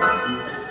Música